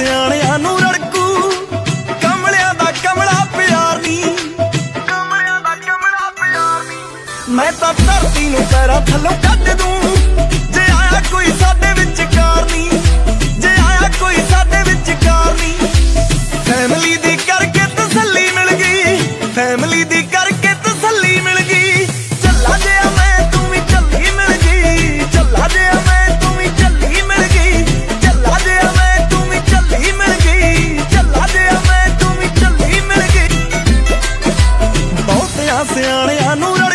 ਸਿਆਣਿਆਂ ਨੂੰ ਰੜਕੂ, ਕਮਲਿਆਂ ਦਾ ਕਮਲਾ ਪਿਆਰ ਨਹੀਂ ਕਮਲਿਆਂ ਦਾ ਕਮਲਾ ਪਿਆਰ ਨਹੀਂ ਮੈਂ ਤਾਂ ਧਰਤੀ ਨੂੰ ਪੈਰਾਂ ਥੱਲੋਂ ਕੱਢ ਦੂੰ, ਜੇ ਆਇਆ ਕੋਈ ਸਾਡੇ ਵਿੱਚ ਕਾਰ ਨਹੀਂ ਜੇ ਆਇਆ ਕੋਈ ਸਾਡੇ ਵਿੱਚ ਕਾਰ ਨਹੀਂ ਫੈਮਿਲੀ ਦੀ ਕਰਕੇ ਤਸੱਲੀ ਮਿਲ ਗਈ ਫੈਮਿਲੀ ਦੀ ਸਿਆਣਿਆਂ ਨੂੰ ਰੜ